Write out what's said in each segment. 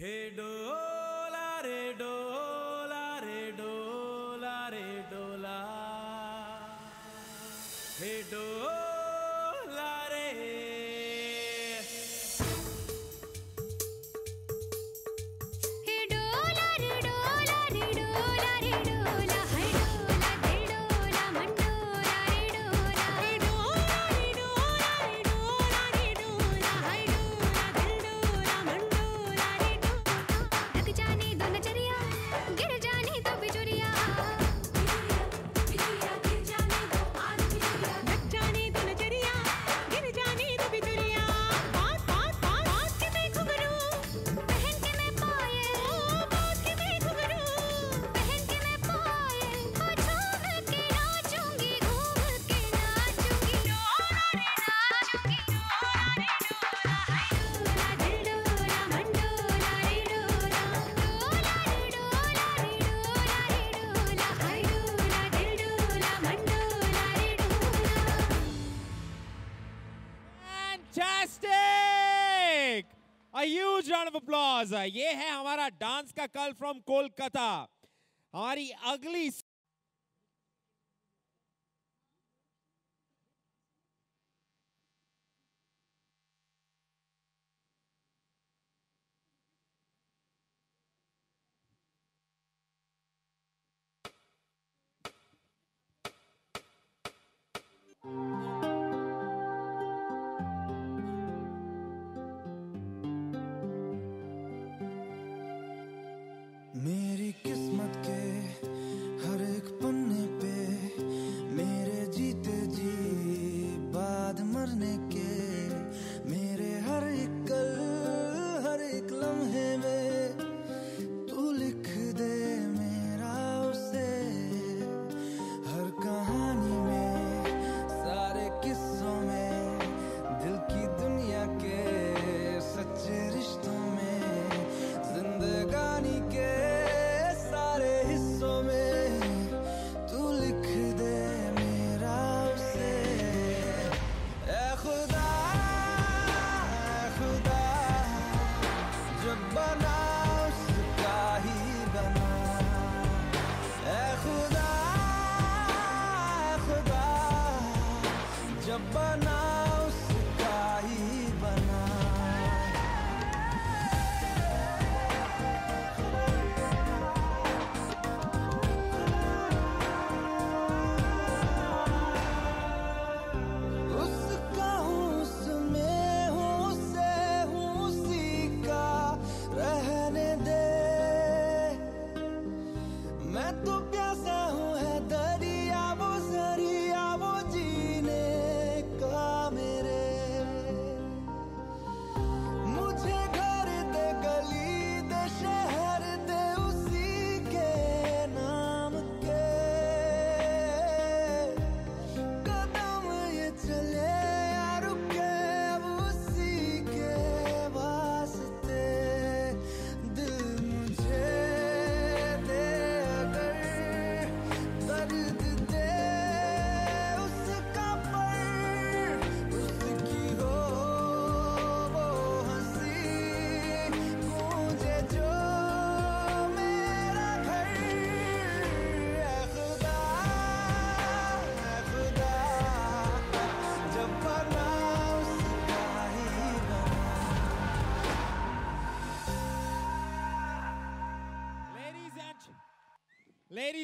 हे डोला रे डो मुआवजा ये है हमारा डांस का कल फ्रॉम कोलकाता। हमारी अगली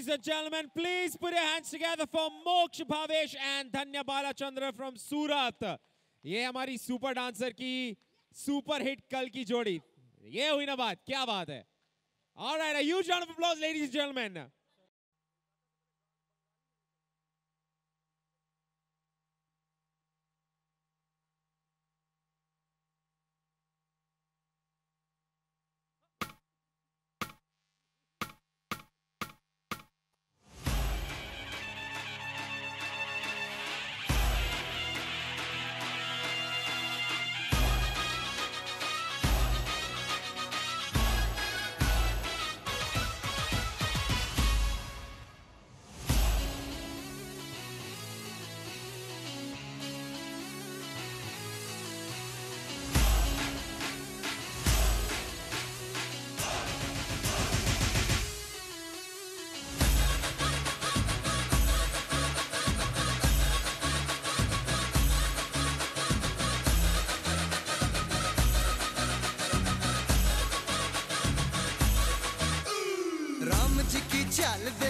Ladies and gentlemen, please put your hands together for Moksh Bhavesh and Dhanya Balachandra from Surat. ये हमारी सुपर डांसर की सुपर हिट कल की जोड़ी ये हुई ना बात क्या बात है All right, a huge round of applause, ladies and gentlemen.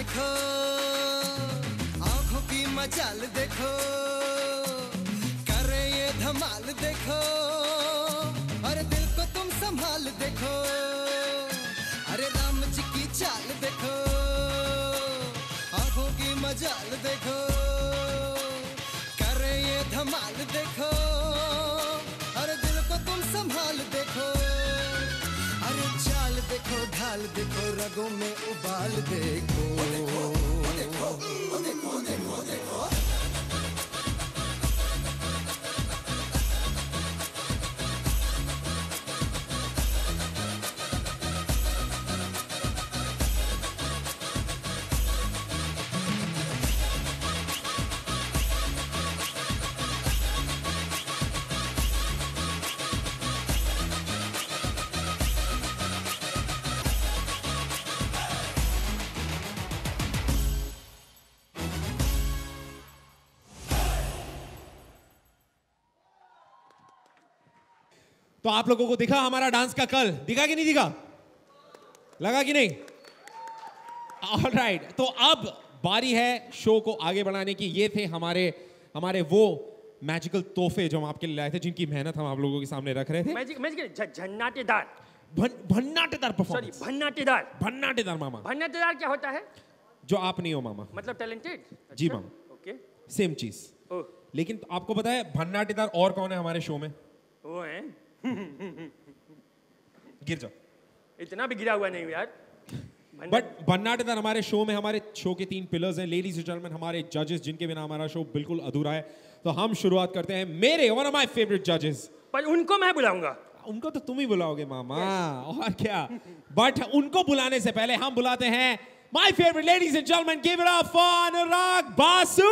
देखो आँखों की मचाल देखो। तो आप लोगों को दिखा हमारा डांस का कल। दिखा कि नहीं दिखा? लगा कि नहीं? All right right. तो अब बारी है शो को आगे बढ़ाने की। ये थे हमारे हमारे वो मैजिकल तोहफे जो हम आपके लिए लाए थे जिनकी मेहनत हम आप लोगों के सामने रख रहे थे। मैजिक झन्नाटेदार। भन्नाटेदार सॉरी परफॉर्मेंस भन्नाटेदार। भन्नाटेदार मामा। भन्नाटेदार क्या होता है? जो आप नहीं हो मामा। मतलब टैलेंटेड जी, मामा। ओके सेम चीज़। लेकिन आपको पता है भन्नाटेदार और कौन है हमारे शो में? वो है। गिर जाओ। इतना भी गिरा हुआ नहीं यार। बट भन्नाटेदार हमारे शो में हमारे शो के तीन पिलर्स हैं। लेडीज़ जेंटलमैन हमारे जजेस जिनके बिना हमारा शो बिल्कुल अधूरा है। तो हम शुरुआत करते हैं। मेरे वन ऑफ़ माय फेवरेट जजेस पर उनको मैं बुलाऊँगा। उनको तो तुम ही बुलाओगे मामा। और क्या? बट उनको बुलाने से पहले हम बुलाते हैं my favourite ladies and gentleman give it up for Anurag Basu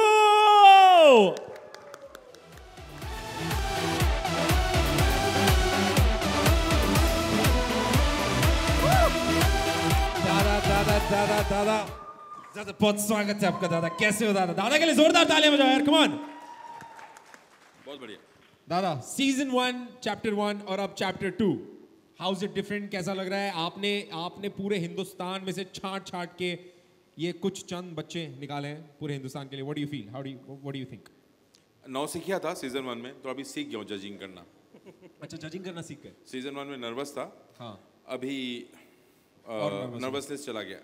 दादा दादा। दादा बहुत स्वागत है आपका दादा। कैसे हो दादा? दादा के लिए जोरदार तालियाँ बजाओ यार कम ऑन बहुत बढ़िया। दादा सीज़न वन चैप्टर वन और अब chapter two how is it different कैसा लग रहा है? आपने आपने पूरे हिंदुस्तान में से छांट छांट के ये कुछ चंद बच्चे निकाले हैं पूरे हिंदुस्तान के लिए। What do you feel how do what do you think नौ सीखिया था सीज़न वन में? तो अभी सीख गया हूँ जजिंग करना। अच्छा जजिंग करना सीख गए। सीज़न वन में नर्वस था। हाँ। अभी। नर्वसनेस चला गया।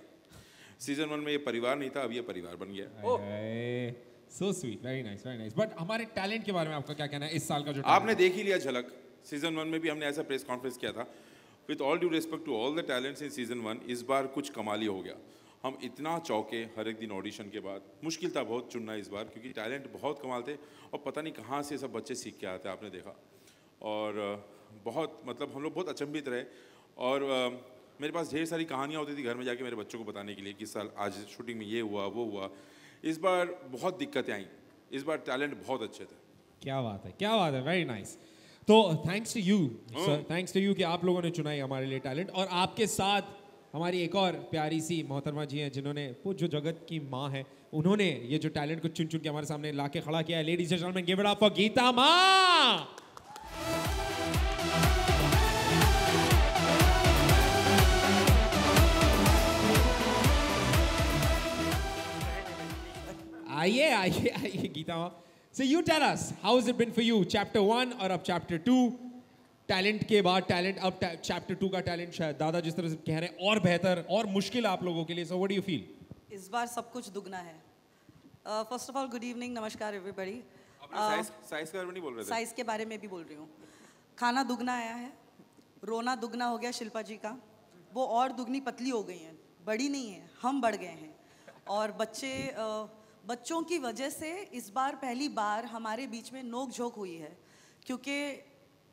सीज़न वन में ये परिवार नहीं था अब ये परिवार बन गया। So sweet very nice very nice but हमारे टैलेंट के बारे में आपका क्या कहना है इस साल का जो आपने देख ही लिया झलक। सीज़न वन में भी हमने ऐसा प्रेस कॉन्फ्रेंस किया था। With all due respect to all the talents in season one इस बार कुछ कमाली हो गया। हम इतना चौके हर एक दिन ऑडिशन के बाद। मुश्किल था बहुत चुनना इस बार क्योंकि टैलेंट बहुत कमाल थे और पता नहीं कहाँ से सब बच्चे सीख के आते आपने देखा। और बहुत मतलब हम लोग बहुत अचंभित रहे। और मेरे पास ढेर सारी कहानियाँ होती थी घर में जाके मेरे बच्चों को बताने के लिए कि साल आज शूटिंग में ये हुआ वो हुआ। इस बार बहुत दिक्कतें आई। इस बार टैलेंट बहुत अच्छे थे। क्या बात है क्या बात है वेरी नाइस तो thanks to you sir thanks to you कि आप लोगों ने चुना है हमारे लिए टैलेंट और आपके साथ हमारी एक और प्यारी सी मोहतरमा जी हैं जिन्होंने वो जो जगत की माँ है उन्होंने ये जो टैलेंट को चुन चुन के हमारे सामने ला के खड़ा किया है। Ladies and gentleman give it up for Geeta माँ। आइए आइए आइए गीता माँ। So you tell us, how has it been for you? Chapter one और अब chapter two? टैलेंट के बाद टैलेंट अब चैप्टर टू का टैलेंट शायद दादा जिस तरह से कह रहे हैं और बेहतर और मुश्किल आप लोगों के लिए। So what do you feel इस बार सब कुछ दुगना है। First of all good evening नमस्कार एवरीबॉडी साइज़ साइज़ के बारे में नहीं बोल रहे साइज़ के बारे में भी बोल रही हूँ। खाना दुगना आया है। रोना दुगना हो गया शिल्पा जी का। वो और दुगनी पतली हो गई हैं। बड़ी नहीं है हम बढ़ गए हैं। और बच्चे अ, बच्चों की वजह से इस बार पहली बार हमारे बीच में नोक झोंक हुई है क्योंकि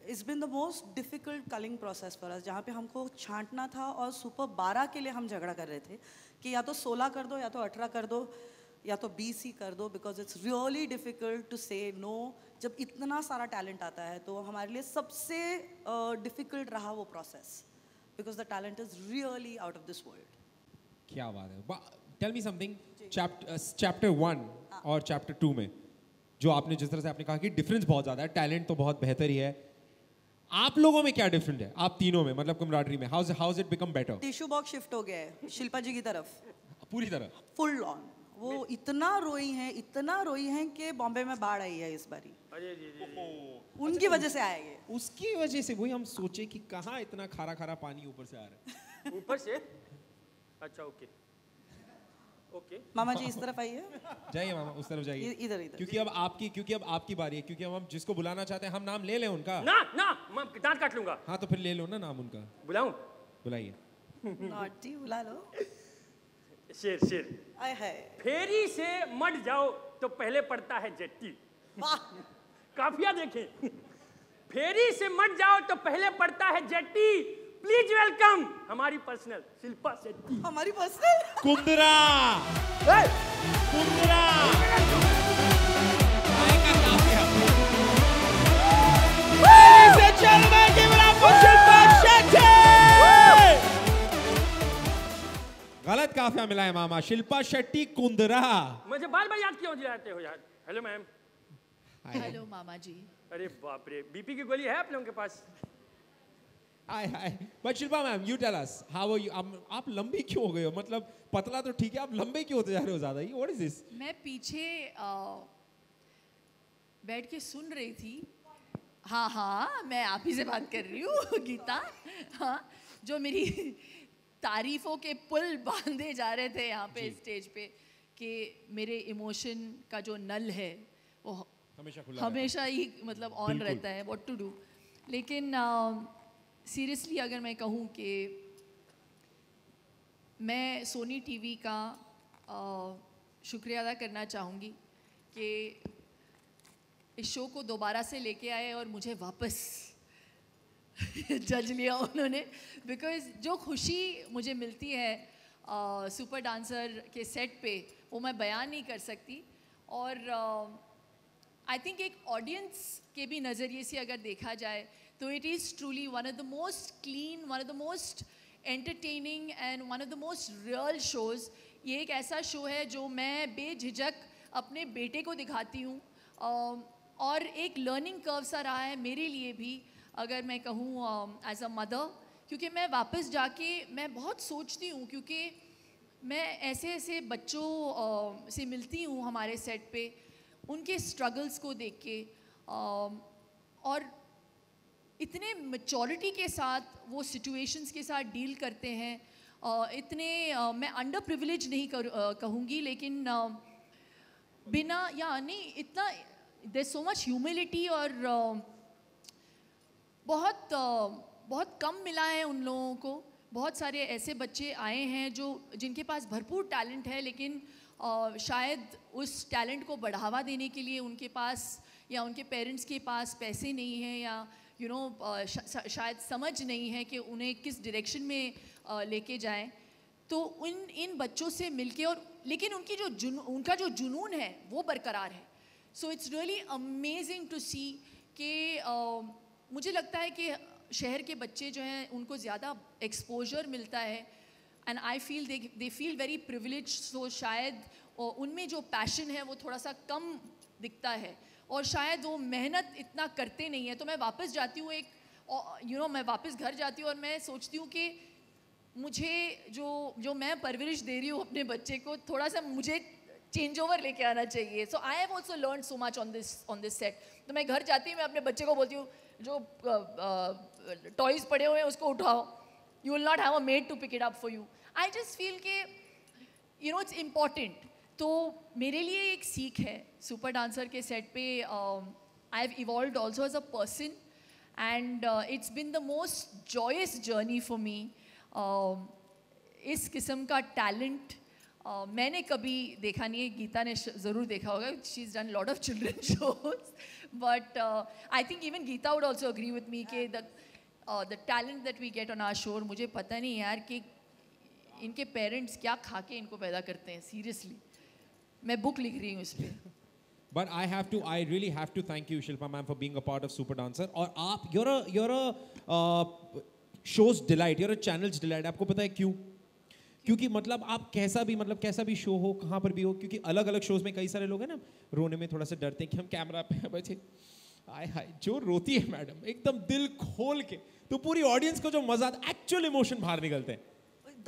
it's been the most difficult culling process for us जहाँ पे हमको छांटना था और सुपर बारह के लिए हम झगड़ा कर रहे थे कि या तो सोलह कर दो या तो अठारह कर दो या तो बीस ही कर दो because it's really difficult to say no जब इतना सारा टैलेंट आता है तो हमारे लिए सबसे डिफ़िकल्ट uh, रहा वो process because the talent is really out of this world क्या बात है। Tell me something chapter one और चैप्टर टू में जो आपने जिस तरह से आपने कहा कि डिफरेंस बहुत ज़्यादा है टैलेंट तो बहुत बेहतर ही है। आप लोगों में क्या डिफरेंट है? आप तीनों में मतलब कमराडरी में how how it become better tissue box shift हो गया है शिल्पा जी की तरफ़। पूरी तरह। फुल ऑन वो इतना रोई हैं इतना रोई हैं कि बॉम्बे में बाढ़ आई है इस बारी। अरे जी जी जी। उनकी वजह से आएँगे उसकी वजह से वही हम सोचे कि कहाँ इतना खारा खारा पानी ऊपर से आ रहा है। ऊपर से? अच्छा ओके। ओके मामा जी इस तरफ़ आइए। जाइए मामा उस तरफ़ जाइए। इधर इधर। क्योंकि अब आपकी क्योंकि अब आपकी बारी है क्योंकि अब हम जिसको बुलाना चाहते हैं हम नाम ले लें उनका। ना ना मैं दांत काट लूँगा। हाँ तो फिर ले लो ना नाम उनका। बुलाऊं? बुलाइए। नॉटी बुला लो। शेर शेर। आय है फेरी से मट जाओ तो पहले पड़ता है जेट्टी। काफिया देखें। फेरी से मट जाओ तो पहले पड़ता है जेट्टी। Please welcome. हमारी पर्सनल शिल्पा शेट्टी। हमारी पर्सनल? कुंदरा। कुंदरा! गलत काफिया मिला है मामा। शिल्पा शेट्टी कुंदरा। मुझे बार बार याद क्यों दिलाते हो यार। हेलो मैम हेलो मामा जी। अरे बाप रे बीपी की गोली है आप लोगों के पास? Hi hi. But Shilpa ma'am you tell us how are you आप लंबी क्यों हो गए हो? मतलब पतला तो ठीक है आप लंबे क्यों होते जा रहे हो ज़्यादा? ही व्हाट इज़ दिस मैं पीछे बैठ के सुन रही थी। हाँ हाँ मैं आप ही से बात कर रही हूँ गीता। हाँ जो मेरी तारीफों के पुल बांधे जा रहे थे यहाँ पे स्टेज पे कि मेरे इमोशन का जो नल है वो हमेशा खुला हमेशा ही। मतलब ऑन रहता है व्हाट टू डू लेकिन सीरियसली अगर मैं कहूँ कि मैं सोनी टीवी का अ, शुक्रिया अदा करना चाहूँगी कि इस शो को दोबारा से लेके आए और मुझे वापस जज लिया उन्होंने। बिकॉज़ जो खुशी मुझे मिलती है सुपर डांसर के सेट पे वो मैं बयान नहीं कर सकती। और आई थिंक एक ऑडियंस के भी नज़रिए से अगर देखा जाए तो it is truly one of the most clean one of the most entertaining and one of the most real shows ये एक ऐसा शो है जो मैं बेझिझक अपने बेटे को दिखाती हूँ। और एक लर्निंग कर्व सा रहा है मेरे लिए भी अगर मैं कहूँ एज अ मदर क्योंकि मैं वापस जाके मैं बहुत सोचती हूँ क्योंकि मैं ऐसे ऐसे बच्चों अ, से मिलती हूँ हमारे सेट पे। उनके स्ट्रगल्स को देख के और इतने मेचोरिटी के साथ वो सिचुएशंस के साथ डील करते हैं। इतने मैं अंडर प्रिविलेज नहीं कर कहूँगी, लेकिन बिना, या नहीं, इतना देर सो मच ह्यूमिलिटी और बहुत बहुत कम मिला है उन लोगों को। बहुत सारे ऐसे बच्चे आए हैं जो, जिनके पास भरपूर टैलेंट है, लेकिन अ, शायद उस टैलेंट को बढ़ावा देने के लिए उनके पास या उनके पेरेंट्स के पास पैसे नहीं हैं या यू you नो know, शायद समझ नहीं है कि उन्हें किस डायरेक्शन में लेके जाएँ। तो उन इन बच्चों से मिलके और लेकिन उनकी जो जुनू उनका जो जुनून है वो बरकरार है। So it's really amazing to see कि मुझे लगता है कि शहर के बच्चे जो हैं उनको ज़्यादा एक्सपोजर मिलता है। And I feel they they feel very privilege so शायद उनमें जो पैशन है वो थोड़ा सा कम दिखता है। और शायद वो मेहनत इतना करते नहीं है। तो मैं वापस जाती हूँ एक यू नो you know, मैं वापस घर जाती हूँ और मैं सोचती हूँ कि मुझे जो जो मैं परवरिश दे रही हूँ अपने बच्चे को थोड़ा सा मुझे चेंज ओवर लेके आना चाहिए। So I have also learn so much on this on this set तो मैं घर जाती हूँ मैं अपने बच्चे को बोलती हूँ जो टॉयज uh, uh, पड़े हुए हैं उसको उठाओ। You will not have a maid to pick it up for you I just feel के यू नो इट्स इंपॉर्टेंट तो मेरे लिए एक सीख है सुपर डांसर के सेट पे I have evolve also as a person and it's been the most joyous journey for me इस किस्म का टैलेंट मैंने कभी देखा नहीं है गीता ने ज़रूर देखा होगा she is done lot of children shows but I think even Geeta would also agree with me के the the talent that we get on our shows मुझे पता नहीं यार कि इनके पेरेंट्स क्या खा के इनको पैदा करते हैं सीरियसली मैं बुक लिख रही हूँ इस पर But I have to, I really have to thank you, Shilpa ma'am, for being a part of Super Dancer. और आप, you're a, you're a uh, show's delight, you're a channel's delight. आपको पता है क्यों? क्योंकि मतलब आप कैसा भी मतलब कैसा भी शो हो कहाँ पर भी हो क्योंकि अलग अलग शोज़ में कई सारे लोग हैं ना रोने में थोड़ा सा डरते हैं कि हम कैमरा पे बचे आय हाय जो रोती है मैडम एकदम दिल खोल के तो पूरी ऑडियंस को जो मज़ा आता एक्चुअल इमोशन बाहर निकलते हैं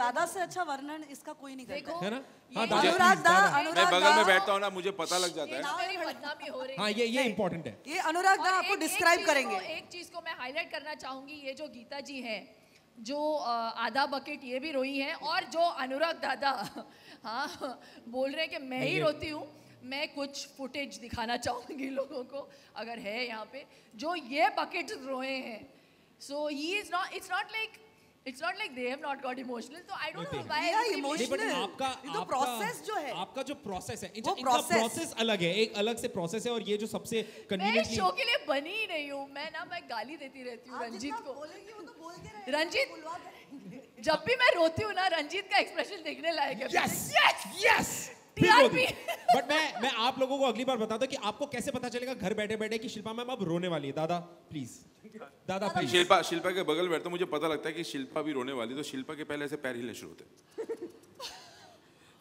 दादा से अच्छा वर्णन इसका कोई नहीं करता। है ना? हाँ दादा अनुराग दा दादा। मैं अनुराग बगल में बैठता हूँ ना मुझे पता लग जाता है। ना मेरी बदनामी हो रही है। हाँ ये ये इम्पोर्टेंट है। ये अनुराग दा और आपको डिस्क्राइब करेंगे। एक चीज़ को मैं हाईलाइट करना चाहूँगी ये जो गीता जी हैं जो आधा बकेट ये भी रोई हैं और जो अनुराग दादा हाँ बोल रहे हैं कि मैं ही रोती हूँ मैं कुछ फुटेज दिखाना चाहूँगी लोगों को अगर है यहाँ पे जो ये बकेट रोए हैं। So he is not it's not like it's not like they have not got emotional तो I don't know why Yeah, नहीं बट emotional. आपका ये तो आपका- process जो है। आपका जो प्रोसेस है वो। प्रोसेस अलग है एक अलग से प्रोसेस है और ये जो सबसे मैं शो के लिए बनी ही नहीं हूँ मैं ना मैं गाली देती रहती हूँ रंजीत को बोलेंगे वो तो बोलते रहेंगे रंजीत जब भी मैं रोती हूँ ना रंजीत का एक्सप्रेशन देखने लायक है यस यस बट मैं मैं आप लोगों को अगली बार बताता हूँ कि आपको कैसे पता चलेगा घर बैठे बैठे कि शिल्पा मैम अब रोने वाली है। दादा प्लीज़ दादा प्लीज़ शिल्पा शिल्पा के बगल बैठता मुझे पता लगता है कि शिल्पा भी रोने वाली तो शिल्पा के पहले ऐसे पैर हिलने शुरू होते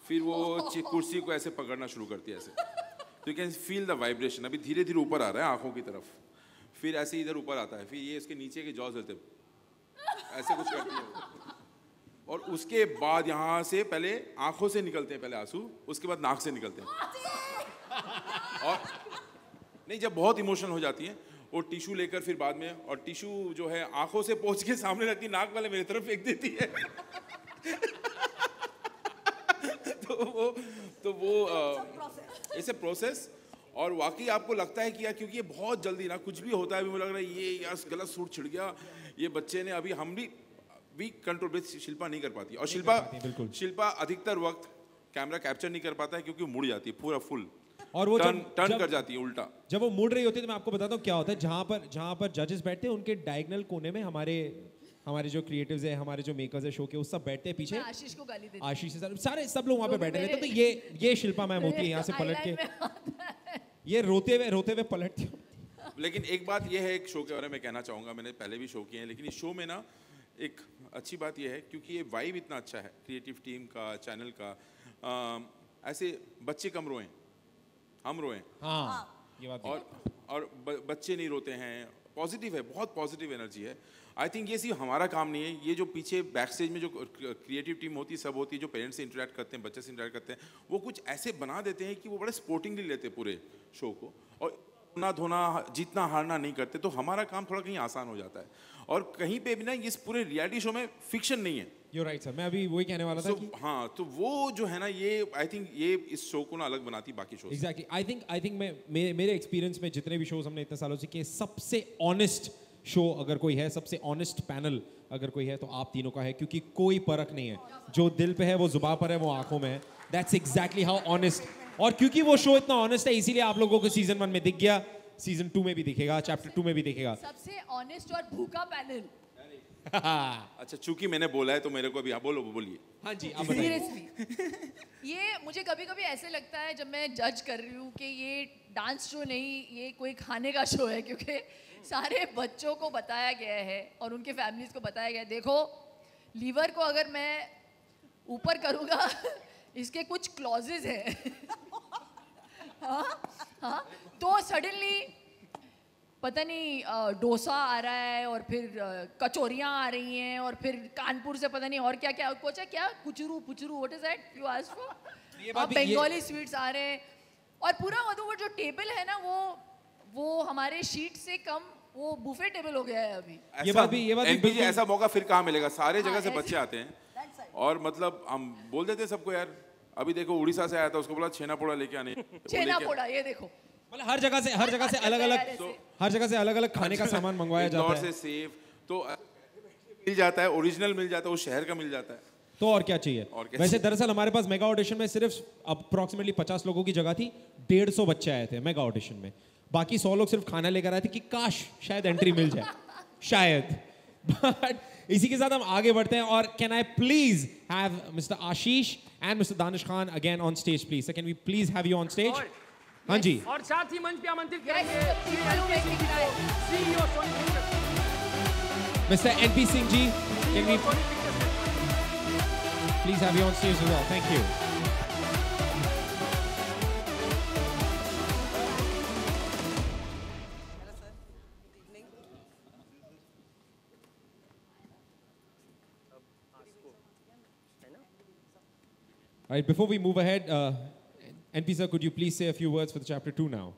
फिर वो कुर्सी को ऐसे पकड़ना शुरू करती है ऐसे। तो you can feel the vibration अभी धीरे धीरे ऊपर आ रहा है आँखों की तरफ़। फिर ऐसे इधर ऊपर आता है। फिर ये इसके नीचे के जॉज होते ऐसे कुछ करती है। और उसके बाद यहाँ से पहले आँखों से निकलते हैं पहले आँसू उसके बाद नाक से निकलते हैं। और नहीं जब बहुत इमोशनल हो जाती है वो टिशू लेकर फिर बाद में और टिशू जो है आँखों से पहुँच के सामने रखती नाक वाले मेरी तरफ़ फेंक देती है। तो वो तो वो ए प्रोसेस और वाकई आपको लगता है कि यार क्योंकि ये बहुत जल्दी ना कुछ भी होता है अभी मुझे लग रहा है ये यार गलत सूट छिड़ गया। ये बच्चे ने अभी हम भी भी कंट्रोल बेस शिल्पा नहीं कर पाती। और शिल्पा। शिल्पा अधिकतर वक्त कैमरा कैप्चर नहीं कर पाता है क्योंकि वो मुड़ जाती है पूरा फुल और वो टर्न जब- टर्न कर जाती है उल्टा। जब वो मुड़ रही होती है तो मैं आपको बताता हूँ क्या होता है। जहाँ पर जहाँ पर जजेस बैठते हैं उनके डायगनल कोने में हमारे हमारे जो क्रिएटिव्स है हमारे जो मेकर्स है शो के वो सब बैठते हैं पीछे। आशीष को गाली देती आशीष से सारे- सारे सब लोग वहाँ पे बैठे रहते तो ये ये शिल्पा मैम होती है यहाँ से पलट के। ये रोते हुए रोते हुए पलटती है। लेकिन एक बात यह है एक शो के बारे में कहना चाहूँगा मैंने पहले भी शो किए हैं लेकिन इस शो में ना एक अच्छी बात यह है क्योंकि ये वाइब इतना अच्छा है क्रिएटिव टीम का चैनल का। अम, ऐसे बच्चे कम रोएँ हम रोएँ। हाँ ये बात और और ब- बच्चे नहीं रोते हैं पॉजिटिव है बहुत पॉजिटिव एनर्जी है। आई थिंक ये सिर्फ़ हमारा काम नहीं है ये जो पीछे बैक स्टेज में जो क्रिएटिव टीम होती है सब होती है जो पेरेंट्स से इंटरेक्ट करते हैं बच्चे से इंटरेक्ट करते हैं वो कुछ ऐसे बना देते हैं कि वो बड़े स्पोर्टिंगली लेते हैं पूरे शो को। और ना धोना जीतना हारना नहीं करते तो हमारा काम थोड़ा कहीं आसान हो जाता है। और कहीं पे भी ना इस पूरे रियलिटी शो में फिक्शन नहीं है। You're right सर मैं अभी वही कहने वाला था कि हाँ तो वो जो है ना ये आई थिंक ये इस शो को ना अलग बनाती बाकी show exactly I think I think मैं मेरे मेरे एक्सपीरियंस में जितने भी शोज़ हमने इतने सालों से किए सबसे ऑनेस्ट शो अगर कोई है सबसे ऑनेस्ट पैनल अगर कोई है तो आप तीनों का है क्योंकि कोई परख नहीं है। जो दिल पे है वो जुबा पर है वो आँखों में है। दैट्स एग्जैक्टली हाउ ऑनेस्ट और क्योंकि वो शो इतना ऑनेस्ट है इसीलिए आप लोगों को सीज़न वन में दिख गया। सीज़न टू में भी दिखेगा चैप्टर टू में भी दिखेगा। सबसे ऑनेस्ट और भूखा पैनल अच्छा चूँकि मैंने बोला है तो मेरे को अभी हाँ बोलो बोलिए। हाँ जी आप बताइए। सीरियसली ये मुझे कभी कभी ऐसे लगता है जब मैं जज कर रही हूँ कि ये डांस शो नहीं ये कोई खाने का शो है क्योंकि सारे बच्चों को बताया गया है और उनके फैमिलीज़ को बताया गया है। देखो लीवर को अगर मैं ऊपर करूँगा इसके कुछ क्लॉजेज हैं। हाँ? हाँ? तो सडनली पता नहीं डोसा आ रहा है और फिर कचौरियाँ आ रही हैं और फिर कानपुर से पता नहीं और क्या क्या है क्या? कुचरू पुचरू what is that you ask ये फॉर और बंगाली स्वीट्स आ रहे हैं। और पूरा मतलब वो जो टेबल है ना वो वो हमारे शीट से कम वो बुफे टेबल हो गया है अभी। ये बात भी- ये बात भी ऐसा मौका फिर कहाँ मिलेगा? सारे जगह हाँ, से बच्चे आते हैं। और मतलब हम बोल देते हैं सबको यार अभी देखो उड़ीसा से आया था उसको बोला छेना पोड़ा लेके आने। छेना पोड़ा ये देखो। मतलब हर जगह से हर जगह से अलग अलग ऐसे। हर जगह से अलग अलग खाने का सामान मंगवाया जाता से है। सेफ़ तो मिल जाता है ओरिजिनल मिल जाता है उस शहर का मिल जाता है। तो और क्या चाहिए? और क्या वैसे दरअसल हमारे पास मेगा ऑडिशन में सिर्फ़ अप्रोक्सीमेटली पचास लोगों की जगह थी डेढ़ सौ बच्चे आए थे मेगा ऑडिशन में। बाकी सौ लोग सिर्फ़ खाना लेकर आए थे कि काश शायद एंट्री मिल जाए। शायद। बट इसी के साथ हम आगे बढ़ते हैं और can I please have mister Ashish And Mister Danish Khan again on stage please can we please have you on stage और- हाँ जी और साथ ही मंच पे आमंत्रित Yes, करेंगे people making time. CEO Sony Pictures Mister N P Singh ji can we Sony Pictures please have you on stage as well thank you All right, before we move ahead, uh, NP sir, could you please say a few words for the chapter two now?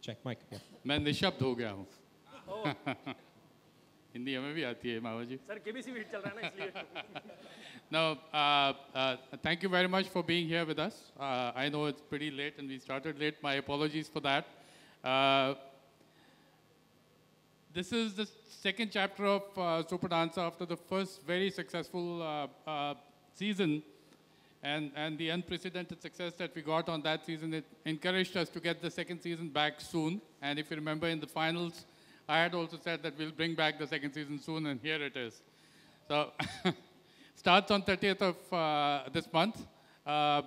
Check mic. Yeah. मैं निशब्द हो गया हूँ हिंदी हमें भी आती है मावा जी सर केबीसी भी चल रहा है ना इसलिए No, uh, uh, thank you very much for being here with us. Uh, I know it's pretty late and we started late. My this is the second chapter of uh, Super Dancer after the first very successful uh, uh, season. And, and the unprecedented success that we got on that season, it encouraged us to get the second season back soon. And if you remember in the finals, I had also said that we'll bring back the second season soon, and here it is. So, starts on 30th of uh, this month. Uh,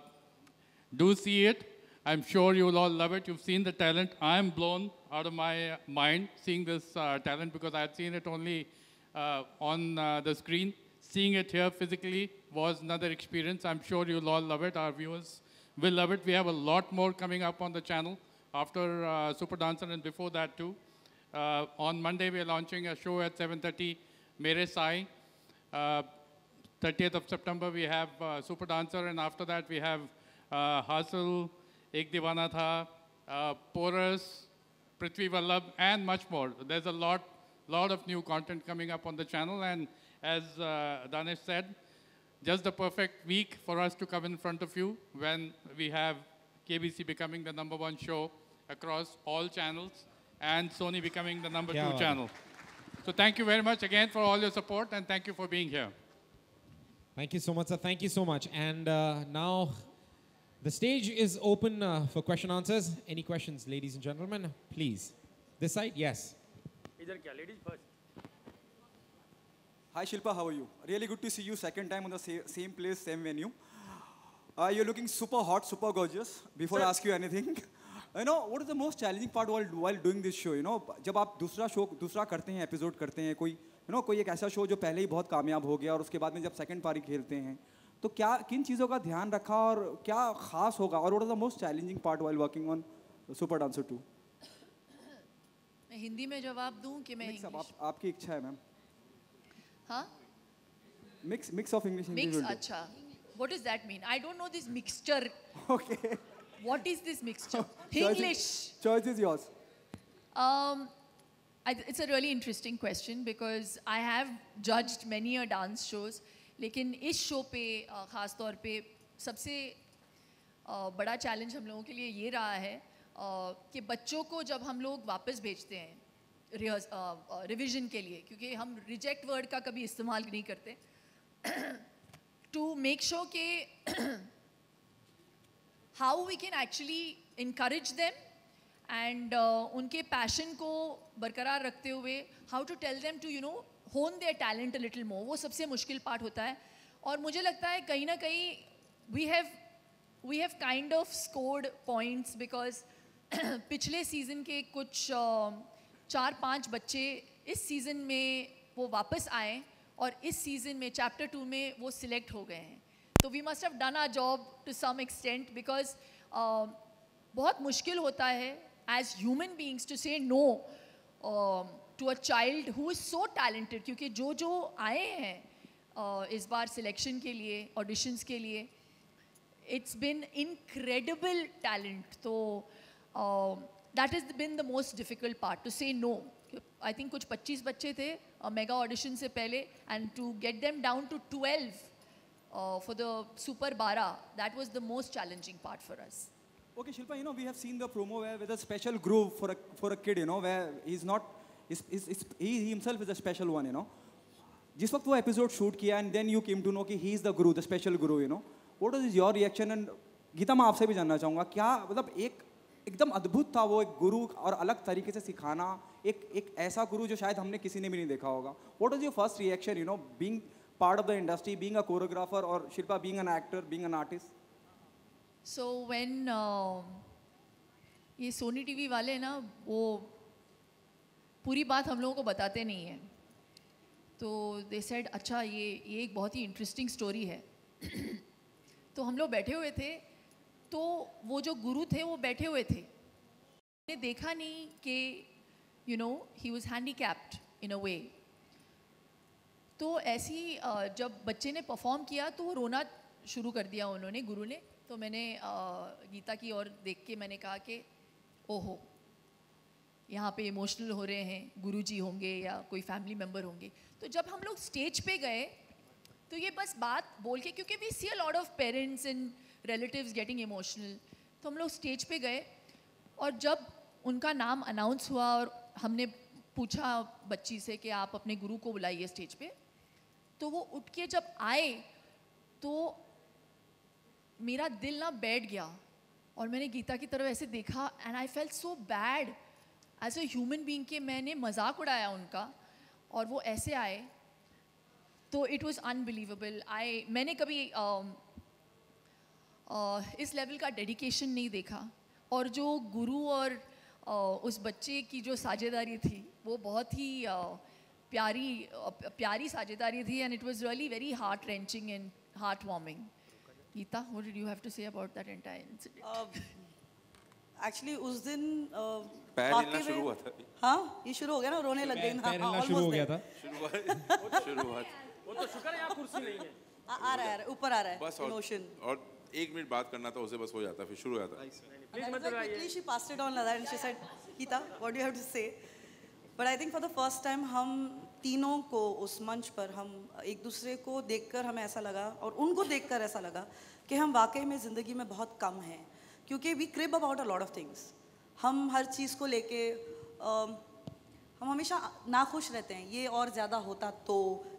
do see it. I'm sure you'll all love it. You've seen the talent. I'm blown out of my mind seeing this uh, talent because I had seen it only uh, on uh, the screen. Seeing it here physically was another experience. I'm sure you'll all love it. Our viewers will love it. We have a lot more coming up on the channel after uh, Super Dancer and before that too. Uh, on Monday, we are launching a show at 7.30, Mere Sai. Uh, 30th of September, we have uh, Super Dancer, and after that, we have uh, Hasil, Ek Divana Tha, uh, Porus, Prithvi Vallabh, and much more. There's a lot, lot of new content coming up on the channel, and as uh, Danish said, just the perfect week for us to come in front of you when we have KBC becoming the number one show across all channels and Sony becoming the number Kya two channel. So thank you very much again for all your support and thank you for being here. Thank you so much, sir. Thank you so much. And uh, now the stage is open uh, for question answers. Any questions, ladies and gentlemen? Please. This side, yes. इधर क्या ladies first Hi Shilpa, how are you? Really good to see you second time on the sa- same place, same venue. Uh, you're looking super hot, super gorgeous. Before Sir. I ask you anything, you know what is the most challenging part while while doing this show? You know, जब आप दूसरा show दूसरा करते हैं episode करते हैं कोई you know कोई एक ऐसा शो जो पहले ही बहुत कामयाब हो गया और उसके बाद में जब सेकंड पारी खेलते हैं तो क्या किन चीज़ों का ध्यान रखा और क्या खास होगा? और is the most challenging part while working on super dancer two मैं हिंदी में जवाब दूँ कि मैं आप, आपकी इच्छा है मैम हाँ? Mix mix of English mix अच्छा. What does that mean I don't know this mixture okay what is this mixture English choice is yours Um, I, it's a really interesting question because I have judged many a dance shows, लेकिन इस show पे ख़ास तौर पे सबसे बड़ा challenge हम लोगों के लिए ये रहा है कि बच्चों को जब हम लोग वापस भेजते हैं रिविजन के लिए क्योंकि हम रिजेक्ट वर्ड का कभी इस्तेमाल नहीं करते टू मेक श्योर के how we can actually increase and uh, उनके पैशन को बरकरार रखते हुए how to tell them to you know hone their talent little more वो सबसे मुश्किल पार्ट होता है। और मुझे लगता है कहीं ना कहीं we have we have kind of scored points because पिछले सीज़न के कुछ चार पाँच बच्चे इस सीज़न में वो वापस आए और इस सीज़न में चैप्टर टू में वो सिलेक्ट हो गए हैं। तो we must have done our job to some extent because बहुत मुश्किल होता है as human beings to say no to a child who is so talented क्योंकि जो जो आए हैं uh, इस बार सिलेक्शन के लिए ऑडिशंस के लिए इट्स बिन इनक्रेडिबल टैलेंट तो that is been the most difficult part to say no I think कुछ 25 बच्चे थे मेगा uh, ऑडिशन से पहले and to get them down to twelve for the super बारा that was the most challenging part for us Okay, Shilpa. You know, we have seen the promo where with a special groove for a for a kid. You know, where he's not he's, he's, he's, he himself is a. जिस वक्त वो episode shoot किया and then you came to know कि he is the guru the special guru you know what is your reaction and Geeta मैं आपसे भी जानना चाहूँगा क्या मतलब एक एकदम अद्भुत था वो एक गुरु और अलग तरीके से सिखाना एक एक ऐसा गुरु जो शायद हमने किसी ने भी नहीं देखा होगा। What is your first reaction you know being part of the industry being a choreographer और Shilpa being an actor being an artist when uh, ये सोनी टीवी वाले ना वो पूरी बात हम लोगों को बताते नहीं हैं। तो दे सेड अच्छा ये ये एक बहुत ही इंटरेस्टिंग स्टोरी है। तो हम लोग बैठे हुए थे। तो वो जो गुरु थे, वो बैठे हुए थे। ने देखा नहीं कि you know he was handicapped in a way तो ऐसी जब बच्चे ने परफॉर्म किया तो वो रोना शुरू कर दिया उन्होंने, गुरु ने। तो मैंने गीता की ओर देख के मैंने कहा कि, ओहो यहाँ पे इमोशनल हो रहे हैं, गुरुजी होंगे या कोई फैमिली मेंबर होंगे। तो जब हम लोग स्टेज पे गए तो ये बस बात बोल के, क्योंकि we see a lot of parents and relatives getting emotional तो हम लोग स्टेज पे गए और जब उनका नाम अनाउंस हुआ और हमने पूछा बच्ची से कि आप अपने गुरु को बुलाइए स्टेज पे तो वो उठ के जब आए तो मेरा दिल ना बैठ गया और मैंने गीता की तरफ़ ऐसे देखा and I felt so bad as a human being के मैंने मज़ाक उड़ाया उनका और वो ऐसे आए तो इट वॉज़ अनबिलीवेबल आई मैंने कभी um, uh, इस लेवल का डेडिकेशन नहीं देखा। और जो गुरु और uh, उस बच्चे की जो साझेदारी थी वो बहुत ही uh, प्यारी uh, प्यारी साझेदारी थी and it was really very heart wrenching and heart warming Geeta did you have to say about that entire incident actually उस दिन अ, पैर हिलना शुरू हुआ था हाँ ये शुरू हो गया ना रोने लग गई ना पैर हिलना हाँ, शुरू हो गया. था। शुरुआत शुरुआत। वो तो शुक्र है यहाँ कुर्सी नहीं है। आ, रहा है ऊपर आ रहा है बस इमोशन और एक मिनट बात करना था उसे बस हो जाता फिर शुरू हो जाता। प्लीज़ मत Like, लगाइए quickly she passed it on like that and she said, Geeta, what do you have to say? But I think for the first time हम तीनों को उस मंच पर हम एक दूसरे को देखकर हमें ऐसा लगा और उनको देखकर ऐसा लगा कि हम वाकई में ज़िंदगी में बहुत कम हैं क्योंकि we crib about a lot of things हम हर चीज़ को लेके हम हमेशा नाखुश रहते हैं, ये और ज़्यादा होता तो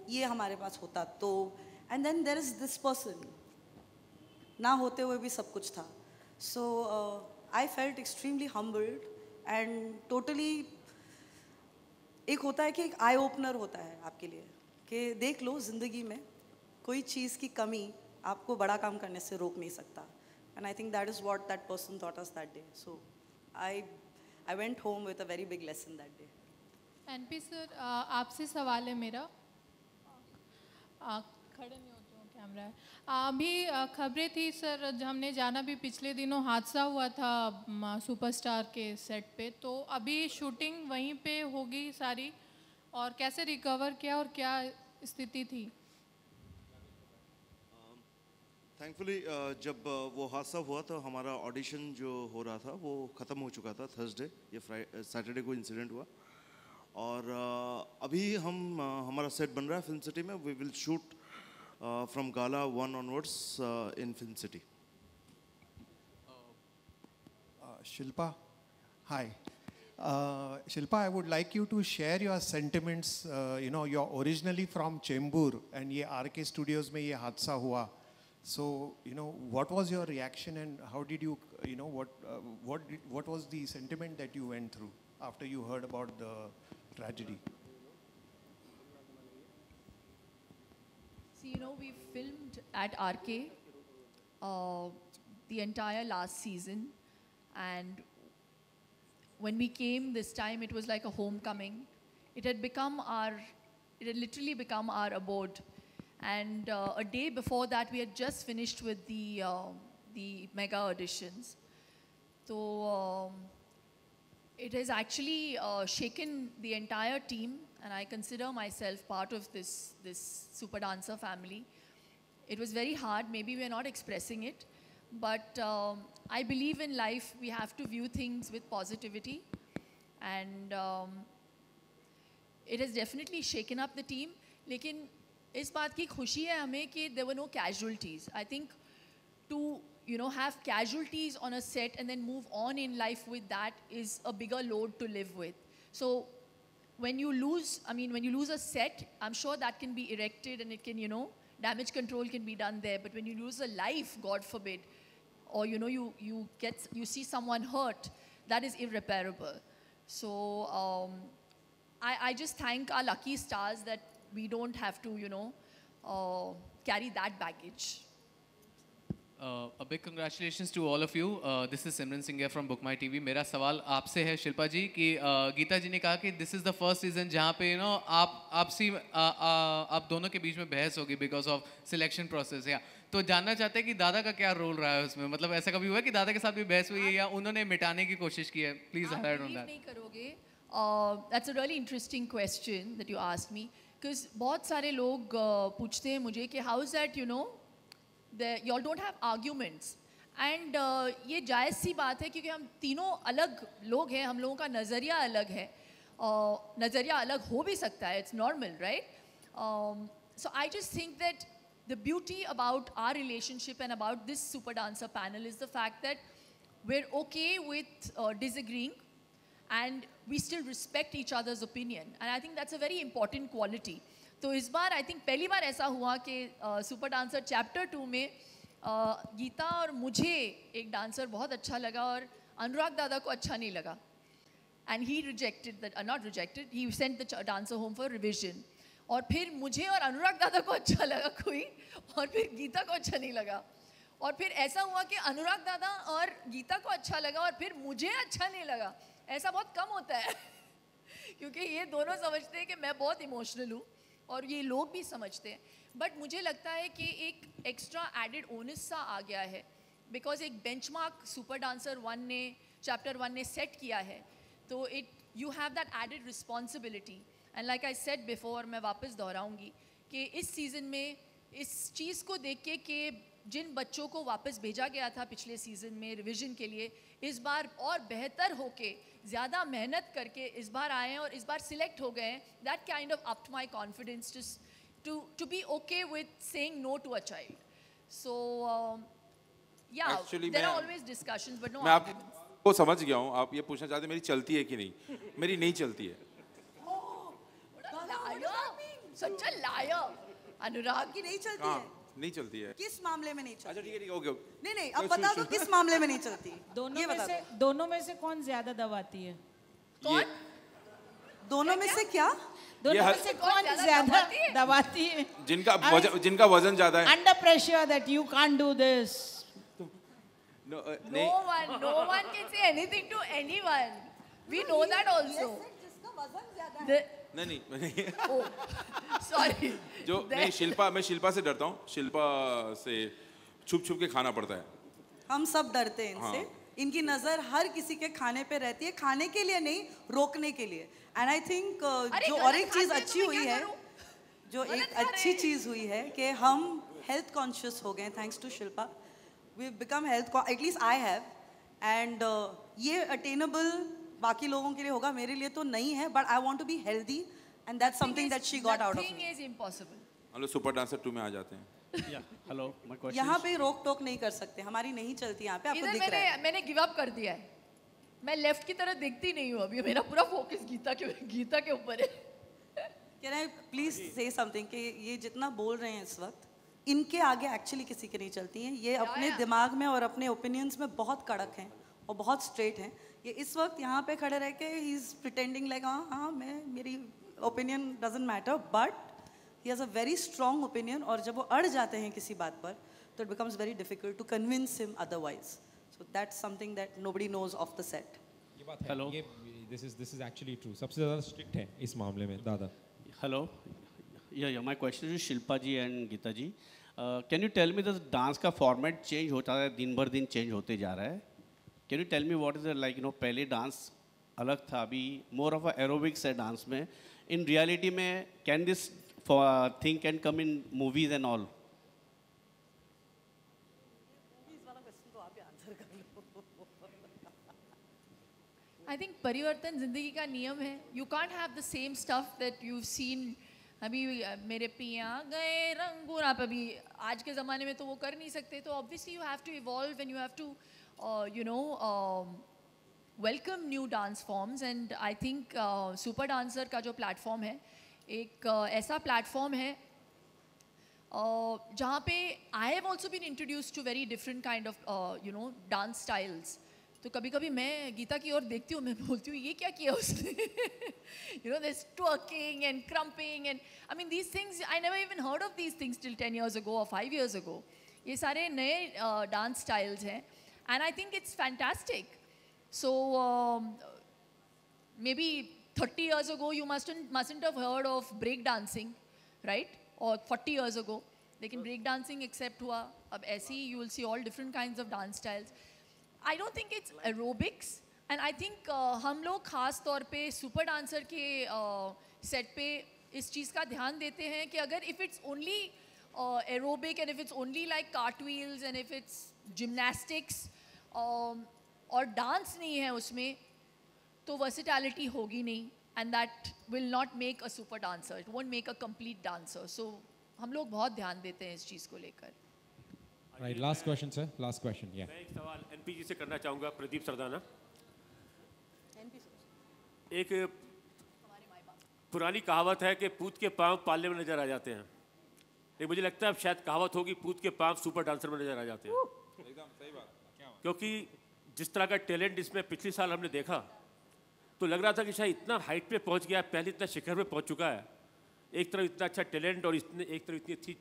ये हमारे पास होता तो and then there is this person ना होते हुए भी सब कुछ था। So I felt extremely humbled and totally एक होता है कि एक आई ओपनर होता है आपके लिए, कि देख लो ज़िंदगी में कोई चीज़ की कमी आपको बड़ा काम करने से रोक नहीं सकता। And I think that is what that person thought us that day so I I went home with a very big lesson that day NP sir आपसे सवाल है मेरा। खड़े नहीं होते हो कैमरा है। अभी खबरें थी सर हमने जाना भी पिछले दिनों हादसा हुआ था सुपरस्टार के सेट पे तो अभी शूटिंग वहीं पे होगी सारी और कैसे रिकवर किया और क्या स्थिति थी? थैंकफुली जब uh, वो हादसा हुआ तो हमारा ऑडिशन जो हो रहा था वो ख़त्म हो चुका था थर्सडे ये फ्राइडे सैटरडे को इंसिडेंट हुआ और uh, अभी हम uh, हमारा सेट बन रहा है फ़िल्म सिटी में we will shoot from gala one onwards in film city Uh. Uh, Shilpa, I would like you to share your sentiments. Uh, you know, you're originally from Chembur, and ये RK Studios में ये हादसा हुआ. So, you know, what was your reaction, and how did you, you know, what, uh, what, did, what was the sentiment that you went through after you heard about the tragedy? See, you know, we filmed at RK uh, the entire last season, and when we came this time, it was like a homecoming. It had become our, it had literally become our abode. And uh, a day before that, we had just finished with the, uh, the mega auditions. So um, it has actually uh, shaken the entire team, and I consider myself part of this, this super dancer family. It was very hard. Maybe we're not expressing it. But um, I believe in life, we have to view things with positivity. And um, it has definitely shaken up the team. Lekin इस बात की खुशी है हमें कि there were no casualties. I think to you know have casualties on a set and then move on in life with that is a bigger load to live with so when you lose i mean when you lose a set i'm sure that can be erected and it can you know damage control can be done there but when you lose a life god forbid or you know you you get you see someone hurt that is irreparable so um, I, I just thank our lucky stars that we don't have to you know uh, carry that baggage Uh, a big congratulations to all of you. Uh, this is Simran Singh from Book My TV. मेरा सवाल आपसे है शिल्पा जी कि uh, Gita जी ने कहा कि this is the first season जहाँ पे यू नो आप आपसी uh, uh, आप दोनों के बीच में बहस होगी बिकॉज़ ऑफ़ सिलेक्शन प्रोसेस या तो जानना चाहते हैं कि दादा का क्या रोल रहा है उसमें मतलब ऐसा कभी हुआ है कि दादा के साथ भी बहस हुई है या उन्होंने मिटाने की कोशिश की है प्लीज़ हाईलाइट ऑन दैट नहीं करोगे uh, that's a really interesting question that you asked me because बहुत सारे लोग पूछते हैं मुझे कि how is that you know you don't have arguments and ये जायज़ सी बात है क्योंकि हम तीनों अलग लोग हैं हम लोगों का नज़रिया अलग है। uh, नज़रिया अलग हो भी सकता है it's normal right so I just think that beauty about our relationship and about this super dancer panel is the fact that we're okay with uh, disagreeing. And we still respect each other's opinion. And i think that's a very important quality. तो इस बार I think पहली बार ऐसा हुआ कि super dancer chapter two में uh, Geeta और मुझे एक डांसर बहुत अच्छा लगा और अनुराग दादा को अच्छा नहीं लगा। And he rejected that not rejected he sent the dancer home for revision और फिर मुझे और अनुराग दादा को अच्छा लगा कोई और फिर गीता को अच्छा नहीं लगा। और फिर ऐसा हुआ कि अनुराग दादा और गीता को अच्छा लगा और फिर मुझे अच्छा नहीं लगा। ऐसा बहुत कम होता है, क्योंकि ये दोनों समझते हैं कि मैं बहुत इमोशनल हूँ और ये लोग भी समझते हैं। बट मुझे लगता है कि एक एक्स्ट्रा एडेड ओनस सा आ गया है बिकॉज़ एक बेंचमार्क सुपर डांसर वन ने चैप्टर वन ने सेट किया है तो it you have that added responsibility and like I said before मैं वापस दोहराऊँगी कि इस सीज़न में इस चीज़ को देख के कि जिन बच्चों को वापस भेजा गया था पिछले सीज़न में रिवीजन के लिए इस बार और बेहतर होके ज़्यादा मेहनत करके इस बार आए हैं और इस बार सिलेक्ट हो गए हैं। That kind of up to my confidence to to be okay with saying no to a child so yeah there are always discussions but no मैं आपको समझ गया हूँ आप ये पूछना चाहते मेरी चलती है कि नहीं? मेरी नहीं चलती है। अनुराग की नहीं चलती है? नहीं चलती है। किस मामले में नहीं चलती अच्छा ठीक है ठीक है ओके ओके नहीं नहीं अब बता दो किस मामले में नहीं चलती। दोनों में से दोनों में से कौन ज़्यादा दबाती है? कौन? दोनों में से क्या? दोनों में से कौन ज़्यादा दबाती है? जिनका वज़न जिनका वज़न ज़्यादा है। Under pressure that you can't do this No, uh, No one, no one can say anything to anyone. We know that also. The, नहीं नहीं नहीं। oh, जो नहीं शिल्पा मैं शिल्पा से डरता हूँ। शिल्पा से छुप छुप के खाना पड़ता है। हम सब डरते हैं इनसे। हाँ। इनकी नज़र हर किसी के खाने पे रहती है। खाने के लिए नहीं रोकने के लिए। एंड आई थिंक जो और एक चीज़ तो अच्छी हुई है जो एक अच्छी चीज़ हुई है कि हम हेल्थ कॉन्शियस हो गए thanks to Shilpa. We become health at least I have and ये अटेनेबल बाकी लोगों के लिए होगा मेरे लिए तो नहीं है but I want to be healthy and that's something that she got out of impossible. हम लोग सुपर डांसर टू में आ जाते हैं। हेलो माय क्वेश्चन यहाँ पे रोक टोक नहीं कर सकते हमारी नहीं चलती यहाँ पे आपको दिख रहा है। मैंने गिव अप कर दिया है। मैं लेफ़्ट की तरफ़ देखती नहीं हूँ अभी मेरा पूरा फोकस गीता के गीता के ऊपर है। Can I please say something कि ये जितना बोल रहे हैं इस वक्त इनके आगे एक्चुअली किसी के नहीं चलती हैं। ये अपने दिमाग में और अपने ओपिनियंस में बहुत कड़क हैं और बहुत स्ट्रेट हैं। ये इस वक्त यहाँ पे खड़े रह के ही इज़ प्रिटेंडिंग लाइक हाँ हाँ मैं मेरी opinion doesn't matter but he has a very strong opinion और जब वो अड़ जाते हैं किसी बात पर तो it becomes very difficult to convince him otherwise so that's something that nobody knows off the set ये बात है। ये this is this is actually true सबसे ज़्यादा स्ट्रिक्ट है इस मामले में Dada. Hello yeah yeah my question is Shilpa ji and Gita ji can you tell me the dance का फॉर्मेट चेंज होता है दिन भर दिन चेंज होते जा रहा है? Can you tell me what is like you know पहले डांस अलग था अभी मोर ऑफ़ एरोबिक्स है डांस में इन रियलिटी में can this thing can come in movies and all I think परिवर्तन ज़िंदगी का नियम है। You can't have the same stuff that you seen अभी मेरे पिया गए रंगून। आप अभी आज के ज़माने में तो वो कर नहीं सकते। तो obviously you have to evolve and you have to you know welcome new dance forms and I think super dancer का जो प्लेटफॉर्म है एक uh, ऐसा प्लेटफॉर्म है uh, जहाँ पे I have also been introduce to very different kind of you know dance styles तो कभी कभी मैं गीता की ओर देखती हूँ मैं बोलती हूँ ये क्या किया उसने? You know this twerking and krumping and I mean these things I never even heard of these things till ten years ago और फाइव ईयर्स अगो ये सारे नए डांस स्टाइल्स हैं। and I think it's fantastic so maybe 30 years ago you mustn't mustn't have heard of break dancing right or 40 years ago लेकिन break dancing except हुआ अब ऐसे ही you will see all different kinds of dance styles I don't think it's aerobics and I think uh, हम लोग खास तौर पे super dancer के सेट पे इस चीज़ का ध्यान देते हैं कि अगर if it's only aerobic and if it's only like cart wheels and if it's gymnastics और डांस नहीं है उसमें तो वर्सिटैलिटी होगी नहीं and that will not make a super dancer it won't make a complete dancer so हम लोग बहुत ध्यान देते हैं इस चीज़ को लेकर। Last question, sir. Last question. Yeah. मैं एक सवाल एनपीजी से करना चाहूँगा प्रदीप सरदाना। एक पुरानी कहावत है कि पूत के पाँव पालने में नज़र आ जाते हैं। लेकिन मुझे लगता है अब शायद कहावत होगी पूत के पाँव सुपर डांसर में नज़र आ जाते हैं। एकदम सही बात। क्योंकि जिस तरह का टैलेंट इसमें पिछले साल हमने देखा तो लग रहा था कि शायद इतना हाइट पे पहुँच गया है, पहले इतना शिखर पे पहुँच चुका है। एक तरफ़ इतना अच्छा टैलेंट और इतने एक तरफ़ इतनी अच्छी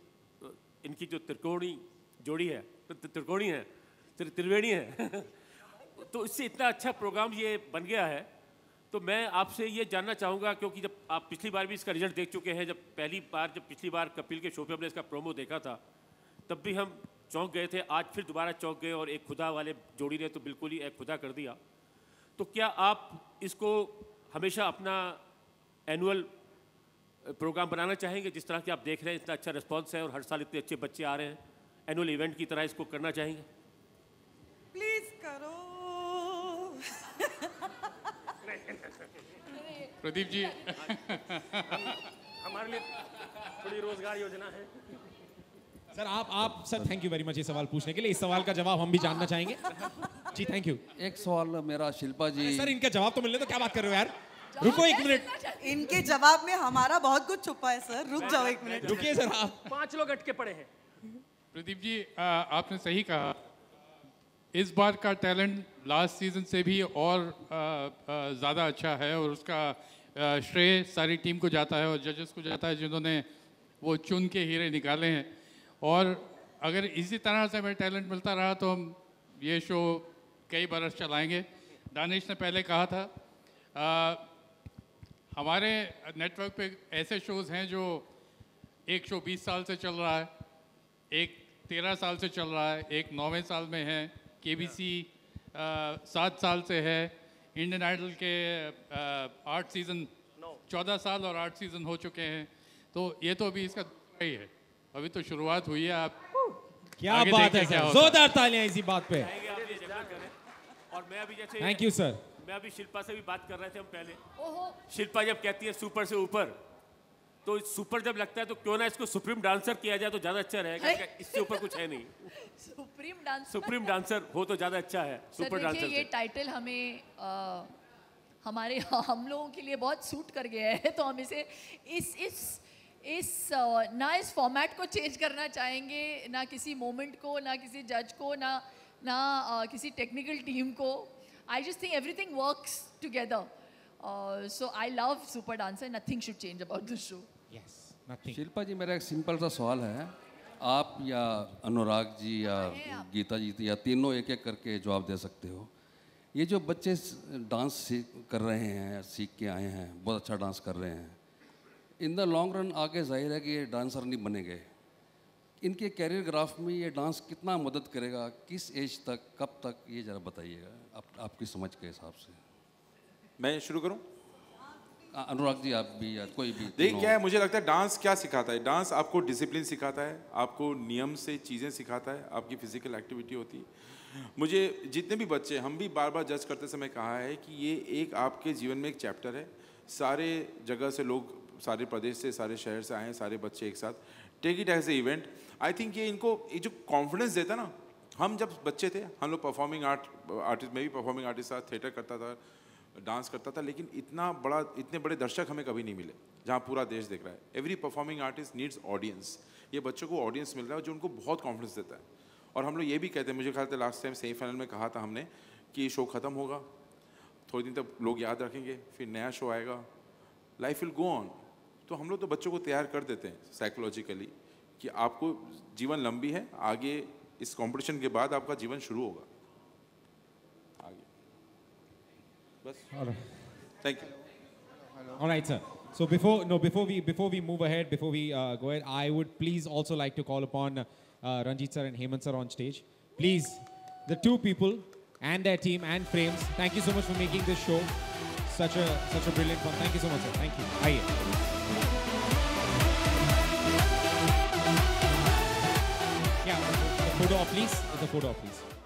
इनकी जो त्रिकोणी जोड़ी है त्रिकोणी है त्रिवेणी है तो इससे इतना अच्छा प्रोग्राम ये बन गया है। तो मैं आपसे ये जानना चाहूँगा क्योंकि जब आप पिछली बार भी इसका रिज़ल्ट देख चुके हैं जब पहली बार जब पिछली बार कपिल के शो पे हमने इसका प्रोमो देखा था तब भी हम चौंक गए थे आज फिर दोबारा चौंक गए और एक खुदा वाले जोड़ी ने तो बिल्कुल ही एक खुदा कर दिया। तो क्या आप इसको हमेशा अपना एनुअल प्रोग्राम बनाना चाहेंगे? जिस तरह की आप देख रहे हैं इतना अच्छा रिस्पॉन्स है और हर साल इतने अच्छे बच्चे आ रहे हैं। एनुअल इवेंट की तरह इसको करना चाहेंगे? प्लीज़ करो। प्रदीप जी। हमारे लिए थोड़ी रोज़गार योजना है। सर आप आप sir thank you very much ये सवाल पूछने के लिए। इस सवाल का जवाब हम भी जानना चाहेंगे। जी थैंक यू एक सवाल मेरा शिल्पा जी। सर इनका जवाब तो मिलने तो क्या बात कर रहे हो यार? रुको एक मिनट। इनके जवाब में हमारा बहुत कुछ छुपा है सर। रुक जाओ एक मिनट। रुकिए सर आप। पाँच लोग अटके पड़े हैं। प्रदीप जी आ, आपने सही कहा। इस बार का टैलेंट लास्ट सीज़न से भी और ज़्यादा अच्छा है और उसका श्रेय सारी टीम को जाता है और जजेस को जाता है जिन्होंने वो चुन के हीरे निकाले हैं। और अगर इसी तरह से हमें टैलेंट मिलता रहा तो हम ये शो कई बरस चलाएँगे। दानिश ने पहले कहा था आ, हमारे नेटवर्क पे ऐसे शोज़ हैं जो एक शो 20 साल से चल रहा है एक तेरह साल से चल रहा है एक नौवें साल में है के बी सी सात साल से है इंडियन आइडल के आठ सीज़न चौदह साल और आठ सीज़न हो चुके हैं तो ये तो अभी इसका ही है। अभी तो शुरुआत हुई है आप क्या बात है क्या सर। जोरदार तालियाँ इसी बात पे। ये और मैं अभी जैसे Thank you, sir. मैं अभी शिल्पा से भी बात कर रहे थे हम पहले। शिल्पा जब कहती है सुपर से ऊपर तो सुपर जब लगता है तो क्यों ना इसको सुप्रीम डांसर किया जाए तो ज़्यादा अच्छा रहेगा इससे ऊपर कुछ है नहीं। Supreme dancer. सुप्रीम डांसर हो तो ज़्यादा अच्छा है सुपर डांसर ये टाइटल हमें आ, हमारे हम लोगों के लिए बहुत सूट कर गया है तो हम इसे इस इस इस ना इस फॉर्मेट को चेंज करना चाहेंगे ना किसी मोमेंट को ना किसी जज को ना ना आ, किसी टेक्निकल टीम को। I just think everything works together so I love super dancer nothing should change about this show yes Shilpa ji मेरा एक सिंपल सा सवाल है। आप या अनुराग जी या गीता जी या तीनों एक एक करके जवाब दे सकते हो। ये जो बच्चे डांस सीख कर रहे हैं सीख के आए हैं बहुत अच्छा डांस कर रहे हैं इन द लॉन्ग रन आगे ज़ाहिर है कि ये डांसर नहीं बनेंगे। इनके कैरियर ग्राफ में ये डांस कितना मदद करेगा किस एज तक कब तक ये ज़रा बताइएगा आप, आपकी समझ के हिसाब से। मैं शुरू करूँ? अनुराग जी आप भी या कोई भी देख क्या है मुझे लगता है डांस क्या सिखाता है? डांस आपको डिसिप्लिन सिखाता है आपको नियम से चीज़ें सिखाता है आपकी फ़िज़िकल एक्टिविटी होती है। मुझे जितने भी बच्चे हम भी बार बार जज करते समय कहा है कि ये एक आपके जीवन में एक चैप्टर है। सारे जगह से लोग सारे प्रदेश से, सारे शहर से आए हैं, सारे बच्चे एक साथ। Take it as a event I think ये इनको, ये जो कॉन्फिडेंस देता ना, हम जब बच्चे थे, हम लोग परफॉर्मिंग आर्ट आर्टिस्ट मैं भी परफॉर्मिंग आर्टिस्ट था थिएटर करता था डांस करता था, लेकिन इतना बड़ा, इतने बड़े दर्शक हमें कभी नहीं मिले, जहाँ पूरा देश देख रहा है। Every performing artist needs audience ये बच्चों को ऑडियंस मिल रहा है, जो उनको बहुत कॉन्फिडेंस देता है। और हम लोग ये भी कहते हैं, मुझे ख्याल था लास्ट टाइम सेमीफाइनल में कहा था हमने कि ये शो ख़त्म होगा। थोड़े दिन तक लोग याद रखेंगे, फिर नया शो आएगा। लाइफ विल गो ऑन तो हम लोग तो बच्चों को तैयार कर देते हैं साइकोलॉजिकली कि आपको जीवन लंबी है आगे इस कंपटीशन के बाद आपका जीवन शुरू होगा आगे बस thank you All right, sir. So before no before we before we move ahead before we uh, go ahead, I would please also like to call upon uh, Ranjit sir and Hemant sir on stage. Please, the two people and their team and frames. Thank you so much for making this show such a such a brilliant one. Thank you so much, sir. Thank you. Aye. door, please. The four door, please.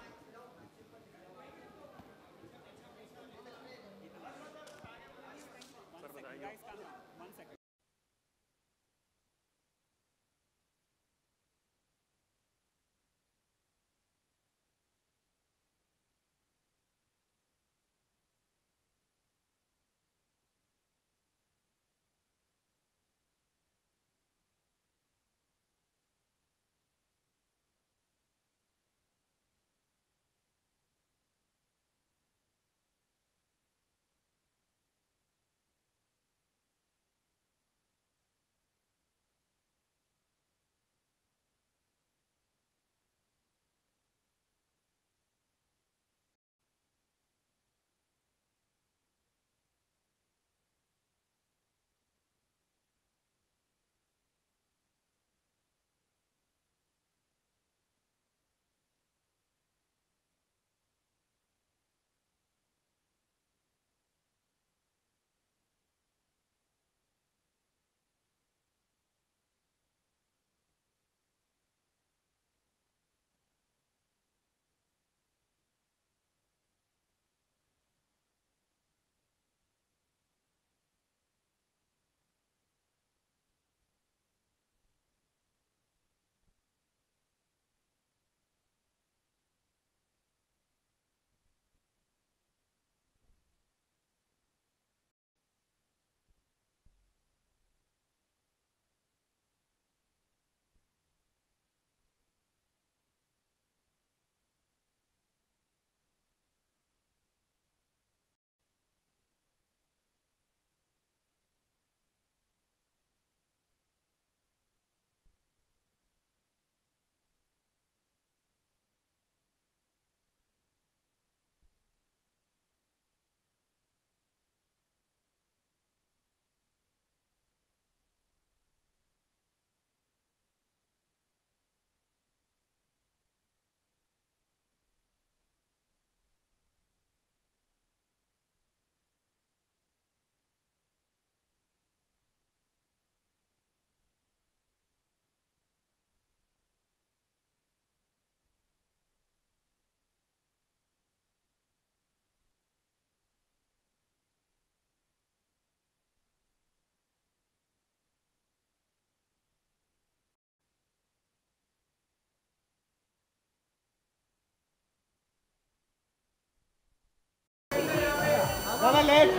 Dada left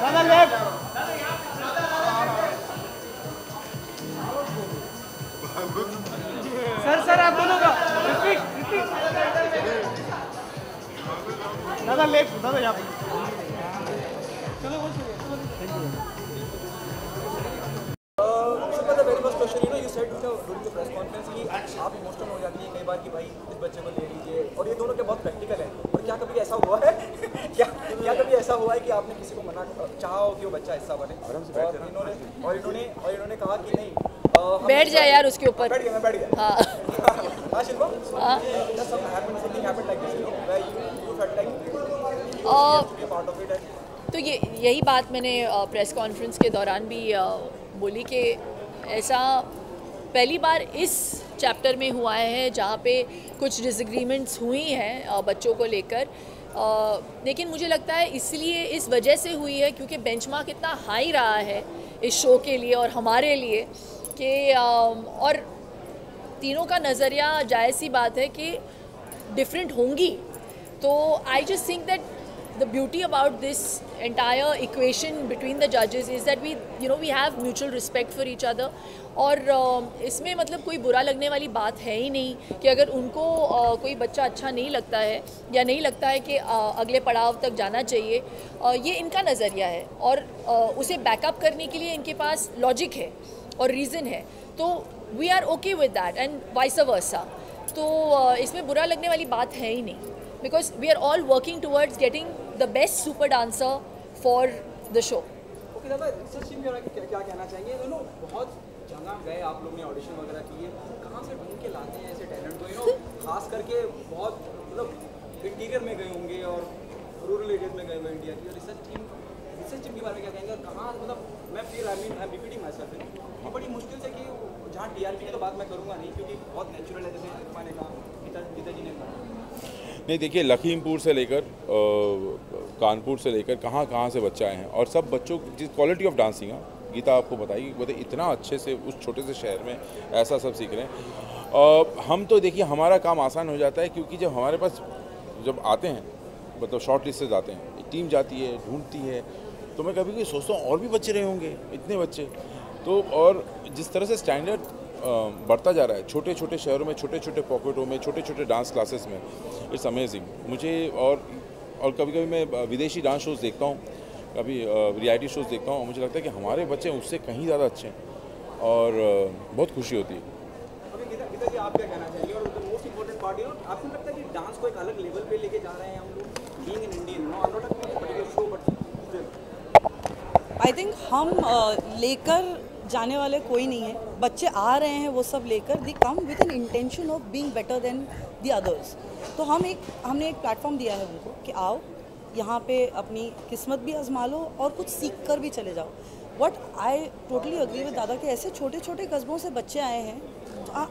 Dada left sir sir आप दोनों का दादा left दादा यहाँ चलो very first question, you know, आप emotional हो जाती है कई बार कि भाई इस बच्चे को ले लीजिए और ये दोनों के बहुत प्रैक्टिकल है और क्या कभी ऐसा हुआ है? ऐसा हुआ है कि आपने किसी को मना चाहा हो कि वो बच्चा हिस्सा बने। और इन्होंने और इन्होंने और इन्होंने कहा कि नहीं बैठ जाए यार उसके ऊपर। बैठ गया मैं बैठ गया। हाँ। हाँ शिल्पा? हाँ। Felt like you Uh, have to be a part of it and तो ये यही बात मैंने प्रेस कॉन्फ्रेंस के दौरान भी बोली कि ऐसा पहली बार इस चैप्टर में हुआ है जहाँ पे कुछ डिसग्रीमेंट्स हुई हैं बच्चों को लेकर। लेकिन मुझे लगता है इसलिए इस वजह से हुई है क्योंकि बेंच मार्क इतना हाई रहा है इस शो के लिए और हमारे लिए कि और तीनों का नज़रिया जायज़ सी बात है कि डिफरेंट होंगी। तो I just think that the beauty about this entire equation between the जजेज is that we you know we have mutual respect for each other और इसमें मतलब कोई बुरा लगने वाली बात है ही नहीं कि अगर उनको कोई बच्चा अच्छा नहीं लगता है या नहीं लगता है कि अगले पड़ाव तक जाना चाहिए ये इनका नज़रिया है और उसे बैकअप करने के लिए इनके पास लॉजिक है और रीज़न है। तो we are okay with that and vice versa तो इसमें बुरा लगने वाली बात है ही नहीं because we are all working towards getting the best super dancer for the show क्या कहना चाहेंगे? यू नो बहुत गए? आप लोग ने ऑडिशन वगैरह किए? कहाँ से ढूंढ के लाते हैं ऐसे टैलेंट को यू नो खास करके बहुत मतलब इंटीरियर में गए होंगे और रूरल एरियाज़ में गए हुए इंडिया की। रिसर्च टीम रिसर्च टीम के बारे में क्या कहेंगे? और कहाँ मतलब मैं I mean I repeating myself बड़ी मुश्किल से कि जहाँ टीआरपी की तो बात मैं करूँगा नहीं, क्योंकि बहुत नेचुरल है, जैसे अरिमा ने कहा ने कहा। नहीं, देखिए, लखीमपुर से लेकर कानपुर से लेकर, कहाँ कहाँ से बच्चे आए हैं? और सब बच्चों की जिस क्वालिटी ऑफ़ डांसिंग है गीता आपको बताएगी बोले इतना अच्छे से उस छोटे से शहर में ऐसा सब सीख रहे हैं। अ, हम तो देखिए हमारा काम आसान हो जाता है क्योंकि जब हमारे पास जब आते हैं मतलब शॉर्ट लिस्ट से जाते हैं टीम जाती है ढूंढती है तो मैं कभी कभी सोचता हूँ और भी बच्चे रहे होंगे इतने बच्चे। तो और जिस तरह से स्टैंडर्ड बढ़ता जा रहा है छोटे छोटे शहरों में छोटे छोटे पॉकेटों में छोटे छोटे डांस क्लासेस में इट्स अमेजिंग मुझे और और कभी कभी मैं विदेशी डांस शोज़ देखता हूँ कभी रियलिटी शोज़ देखता हूँ मुझे लगता है कि हमारे बच्चे उससे कहीं ज़्यादा अच्छे हैं और बहुत खुशी होती है। अभी गीता गीता जी आप क्या कहना चाहेंगे? और the most important part you know आपको लगता है कि डांस को एक अलग लेवल पे लेके जा रहे हैं हम लोग? Being in Indian no I not particular show but I think हम लेकर जाने वाले कोई नहीं है। बच्चे आ रहे हैं वो सब लेकर। They come with an intention of being better than the others तो हम एक हमने एक प्लेटफॉर्म दिया है उनको कि आओ यहाँ पे अपनी किस्मत भी आजमा लो और कुछ सीख कर भी चले जाओ। But I totally agree with Dada कि ऐसे छोटे छोटे कस्बों से बच्चे आए हैं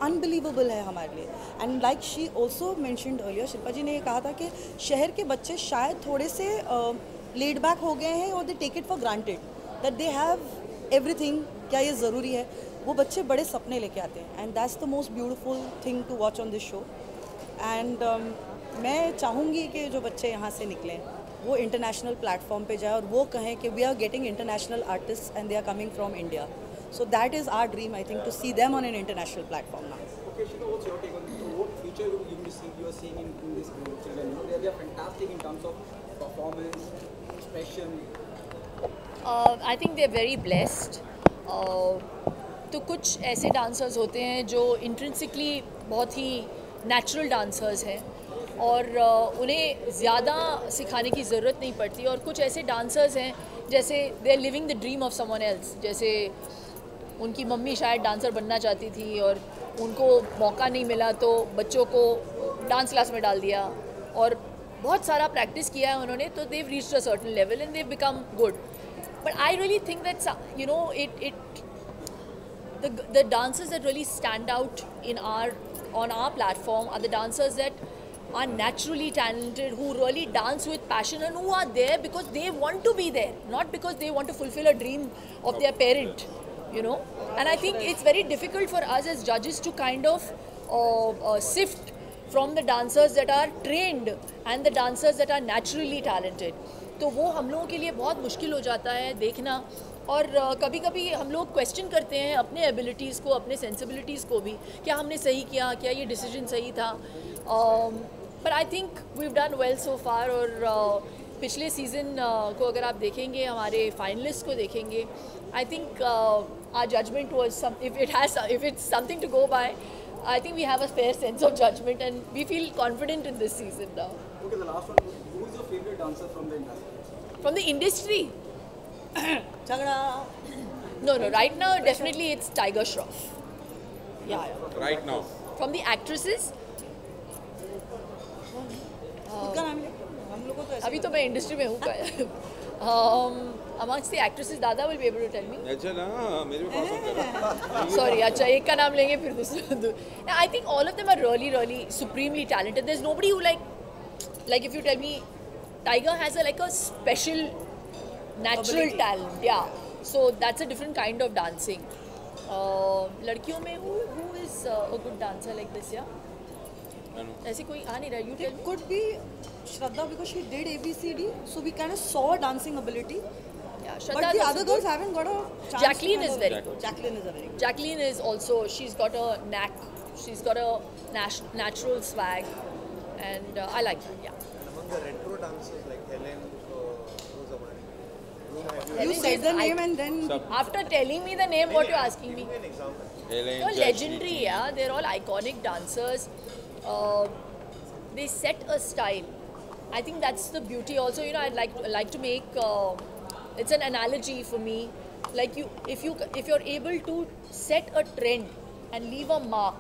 अनबिलीवेबल है हमारे लिए। And like she also mentioned earlier Shilpa ji ने ये कहा था कि शहर के बच्चे शायद थोड़े से लेड बैक हो गए हैं और they take it for granted that they have everything क्या ये ज़रूरी है? वो बच्चे बड़े सपने लेके आते हैं। And that's the most beautiful thing to watch on this show and मैं चाहूँगी कि जो बच्चे यहाँ से निकलें। वो इंटरनेशनल प्लेटफॉर्म पे जाए और वो कहें कि we are getting international artist and they are coming from India so that is our dream I think to see them on an international platform now I think they are very blessed तो कुछ ऐसे dancers होते हैं जो intrinsically बहुत ही natural dancers हैं। और उन्हें ज़्यादा सिखाने की ज़रूरत नहीं पड़ती। और कुछ ऐसे डांसर्स हैं, जैसे they are living the dream of someone else जैसे उनकी मम्मी शायद डांसर बनना चाहती थी और उनको मौका नहीं मिला तो बच्चों को डांस क्लास में डाल दिया। और बहुत सारा प्रैक्टिस किया है उन्होंने तो they reach a certain level and they become good but I really think that you know it it the dancers that really stand out in our, on our platform are the dancers that are naturally talented who really dance with passion and who are there because they want to be there not because they want to fulfill a dream of their parent you know and i think it's very difficult for us as judges to kind of uh, uh, sift from the dancers that are trained and the dancers that are naturally talented तो वो हम लोगों के लिए बहुत मुश्किल हो जाता है देखना और कभी कभी हम लोग क्वेश्चन करते हैं अपने एबिलिटीज़ को अपने सेंसिबिलिटीज़ को भी क्या हमने सही किया क्या ये डिसीज़न सही था But I think we done well so far और uh, पिछले सीज़न uh, को अगर आप देखेंगे हमारे फाइनलिस्ट को देखेंगे I think our judgement was if it has if it's something to go by I think we have a fair sense of judgment and we feel confident in this season now. Okay, the last one. Who is your favorite dancer from the industry? From the industry? Chagda. No, no, right now definitely it's Tiger Shroff. Yeah, yeah. Right now. From the actresses? अभी तो मैं industry में हूँ among actresses Dada will be able to tell me अच्छा ना मेरे पास sorry अच्छा एक का नाम लेंगे फिर दूसरा I think all of them are really really supremely talented there is nobody who like like if you tell me Tiger has like a special natural talent या so that's a different kind of dancing लड़कियों में who who is a good dancer like this या ऐसे कोई आ नहीं रहा you tell me could be Shraddha because she did ABCD so we kind of saw dancing ability yeah but Shraddha the is other good. girls haven't got a chance to Jacqueline kind is of- very good. Jacqueline is a very good Jacqueline is also she's got a knack. She's got a nat- natural swag, and uh, I like her. Yeah. Among the retro dancers like Helen, uh, Rosamari, whom have you You said the name and then After telling me the name, what you're asking me? an example? Helen, They're Jackie. legendary, yeah. They're all iconic dancers. Uh, they set a style. I think that's the beauty. Also, you know, I'd like like to make. Uh, it's an analogy for me. Like you, if you if you're able to set a trend and leave a mark.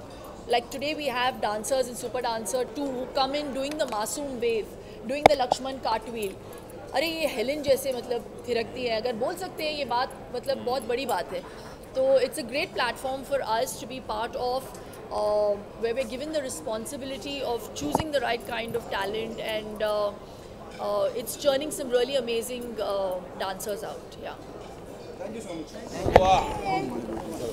Like today, we have dancers in Super Dancer 2 who come in doing the Masoom wave, doing the Lakshman cartwheel. अरे ये Helen जैसे मतलब थिरकती है अगर बोल सकते हैं ये बात मतलब बहुत बड़ी बात है So it's a great platform for us to be part of, uh, where we're given the responsibility of choosing the right kind of talent, and uh, uh, it's churning some really amazing uh, dancers out. Yeah. Thank you so much.